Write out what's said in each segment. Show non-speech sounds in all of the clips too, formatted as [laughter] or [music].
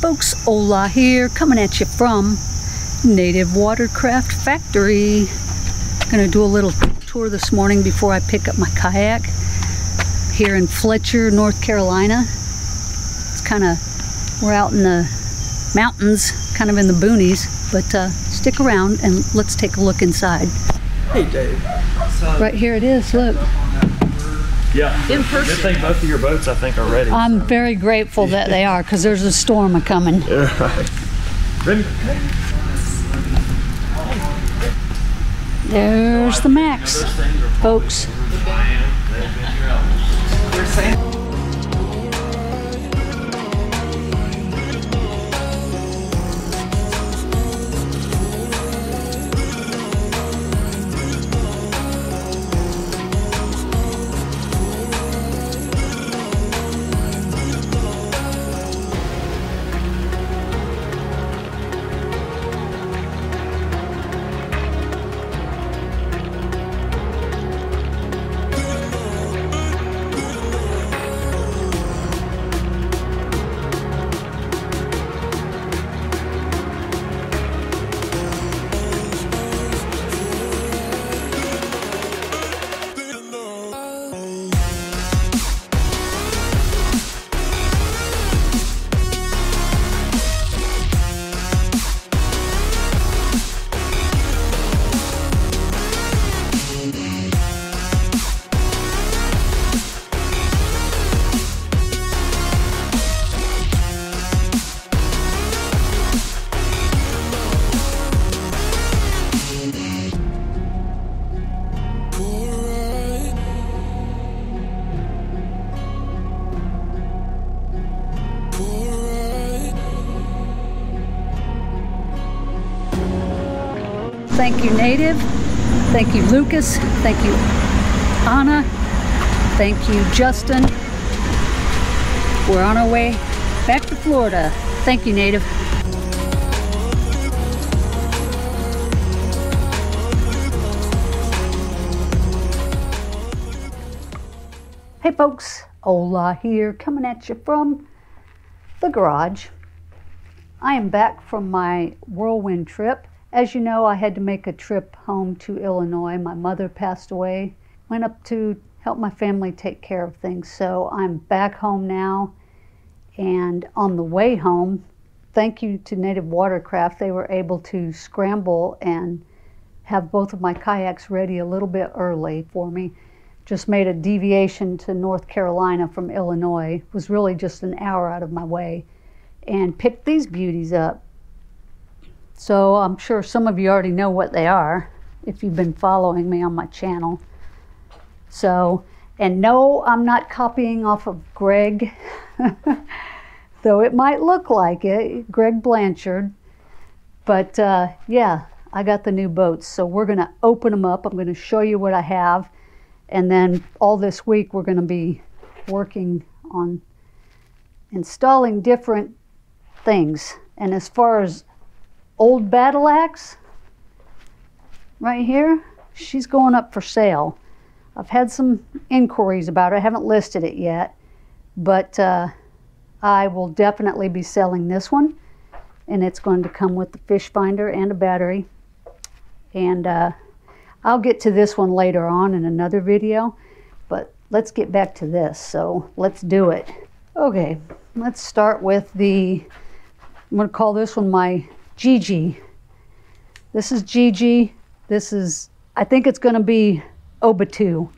Folks, Ola here, coming at you from Native Watercraft Factory. Gonna do a little tour this morning before I pick up my kayak here in Fletcher, North Carolina. It's kind of, we're out in the mountains, kind of in the boonies, but uh, stick around and let's take a look inside. Hey Dave. Right here it is, look. Yeah. In person. Good thing both of your boats I think are ready. I'm very grateful that they are because there's a storm a coming. [laughs] Yeah. Ready? There's the Max, folks. Thank you, Native. Thank you, Lucas. Thank you, Anna. Thank you, Justin. We're on our way back to Florida. Thank you, Native. Hey folks, Ola here, coming at you from the garage. I am back from my whirlwind trip as you know, I had to make a trip home to Illinois. My mother passed away. Went up to help my family take care of things. So I'm back home now. And on the way home, thank you to Native Watercraft, they were able to scramble and have both of my kayaks ready a little bit early for me. Just made a deviation to North Carolina from Illinois. Was really just an hour out of my way. And picked these beauties up. So I'm sure some of you already know what they are if you've been following me on my channel. So, and no, I'm not copying off of Greg, [laughs] though it might look like it, Greg Blanchard. But uh, yeah, I got the new boats. So we're going to open them up. I'm going to show you what I have. And then all this week, we're going to be working on installing different things. And as far as old battle axe right here, she's going up for sale. I've had some inquiries about it. I haven't listed it yet, but uh, I will definitely be selling this one. And it's going to come with the fish finder and a battery. And uh, I'll get to this one later on in another video, but let's get back to this. So let's do it. Okay, let's start with the, I'm going to call this one my Gigi. This is Gigi. This is, I think it's going to be Oba 2.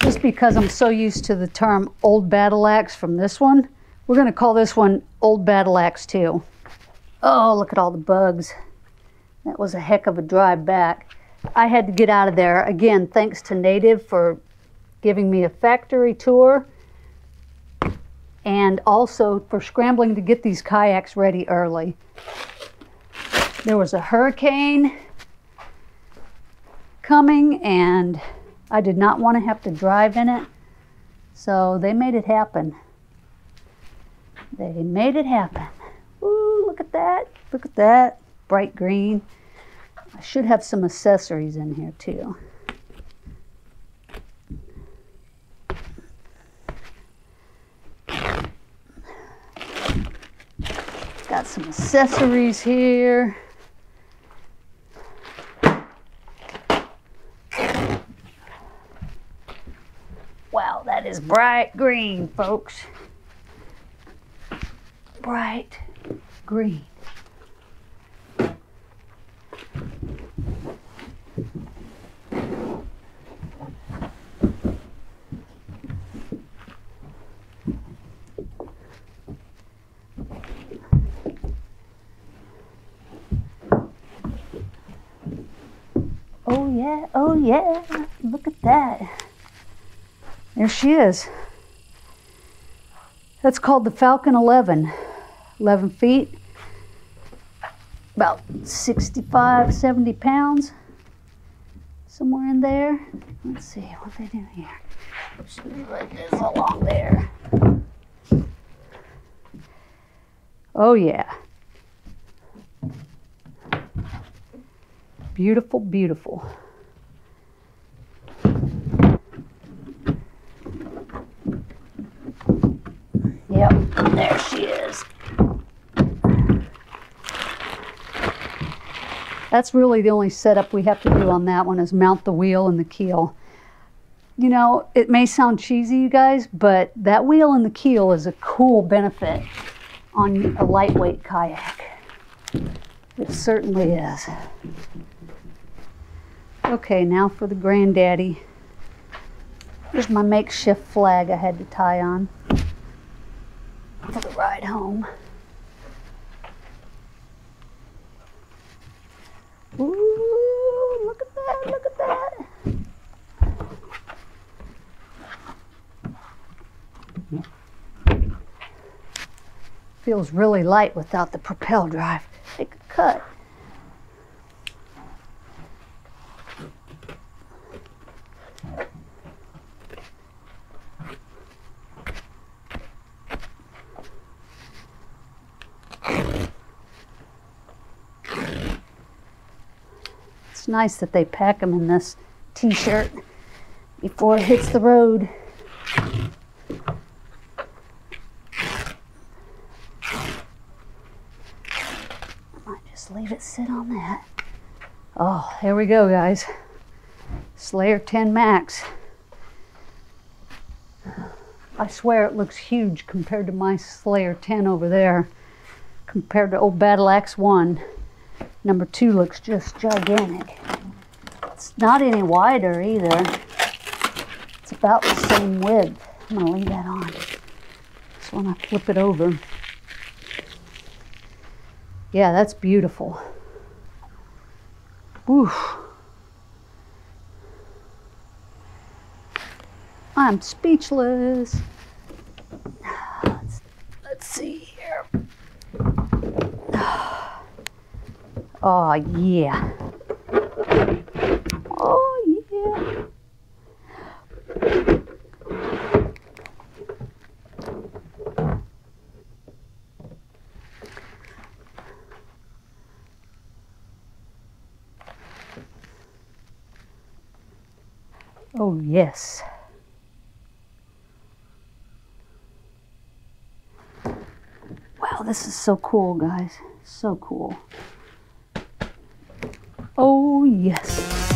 Just because I'm so used to the term Old Battle Axe from this one, we're going to call this one Old Battle Axe 2. Oh, look at all the bugs. That was a heck of a drive back. I had to get out of there. Again, thanks to Native for giving me a factory tour and also for scrambling to get these kayaks ready early. There was a hurricane coming and I did not want to have to drive in it. So they made it happen. They made it happen. Ooh, look at that. Look at that. Bright green. I should have some accessories in here too. got some accessories here. Wow, that is bright green, folks. Bright green. Oh yeah, yeah, look at that. There she is. That's called the Falcon 11. 11 feet, about 65, 70 pounds, somewhere in there. Let's see what they do here. Should be like this along there. Oh yeah. Beautiful, beautiful. Yep, there she is. That's really the only setup we have to do on that one is mount the wheel and the keel. You know, it may sound cheesy, you guys, but that wheel and the keel is a cool benefit on a lightweight kayak. It certainly is. Okay, now for the granddaddy. Here's my makeshift flag I had to tie on for the ride home. Ooh, look at that, look at that. Feels really light without the propel drive. Take a cut. It's nice that they pack them in this t-shirt before it hits the road. Might leave it sit on that. Oh, there we go, guys. Slayer 10 Max. I swear it looks huge compared to my Slayer 10 over there. Compared to old Battle Axe 1. Number 2 looks just gigantic. It's not any wider either. It's about the same width. I'm going to leave that on. So when I flip it over. Yeah, that's beautiful. Oof. I'm speechless. Let's, let's see here. Oh, [sighs] yeah. Oh, yeah. Oh, yes. Wow, this is so cool, guys. So cool. Oh, yes.